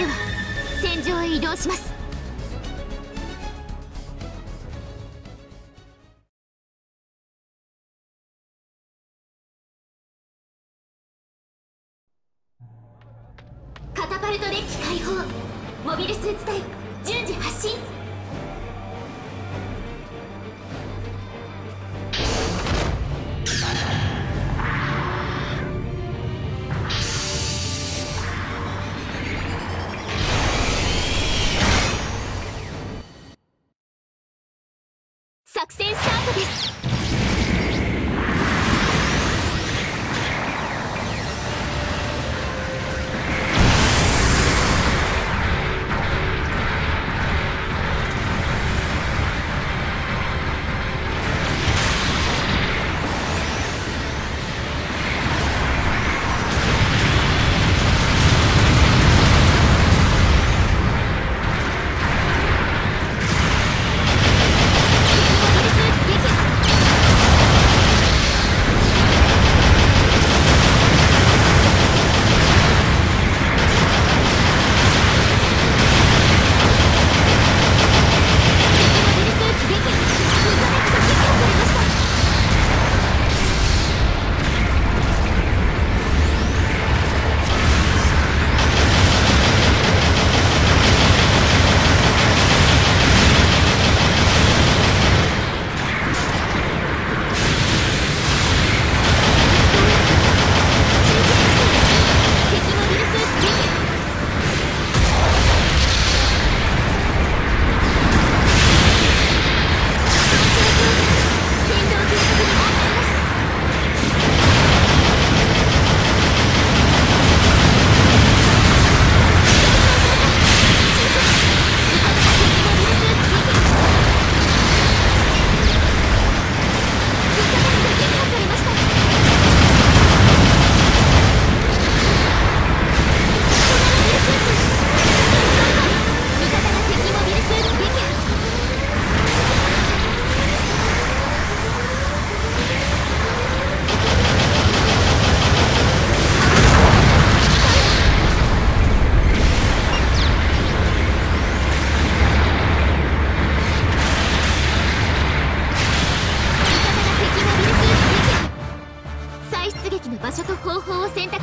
では戦場へ移動します。カタパルトデッキ解放。モビルスーツ隊順次発進。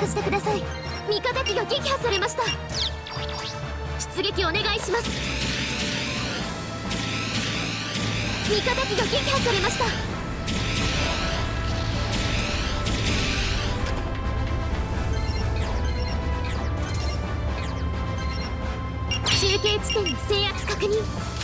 してください。味方機が撃破されました。出撃お願いします。味方機が撃破されました。中継地点の制圧確認。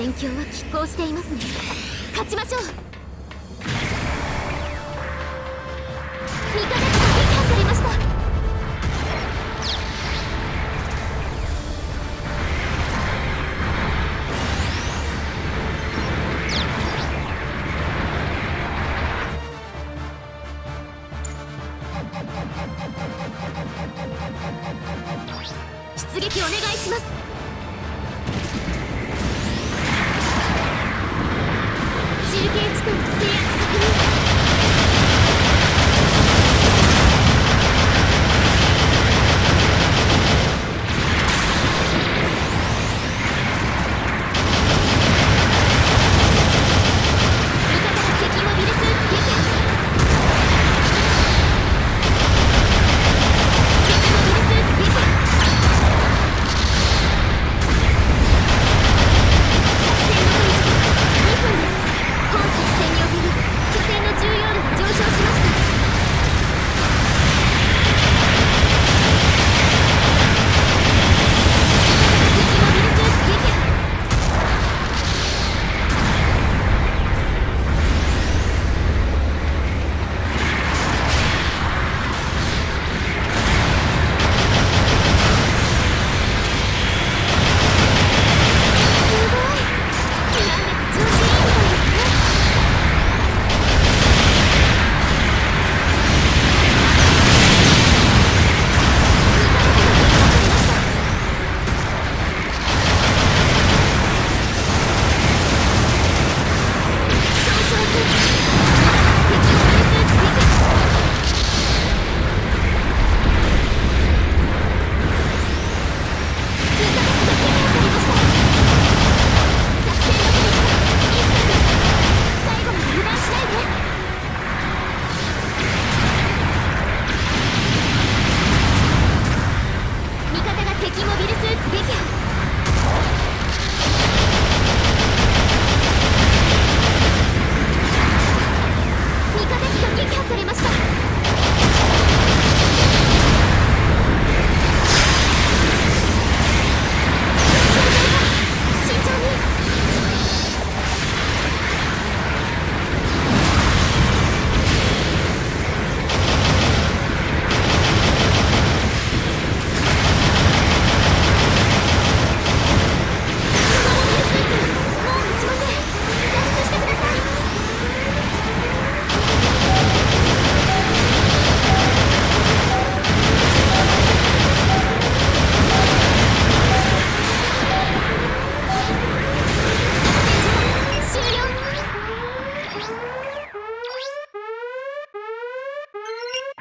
戦況は拮抗していますね。勝ちましょう。味方が撃破されました。出撃お願いします。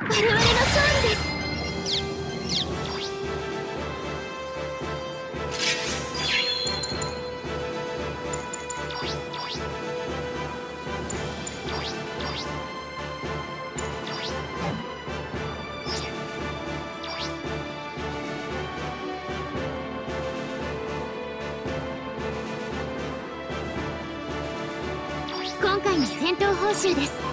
の勝利です。今回の戦闘報酬です。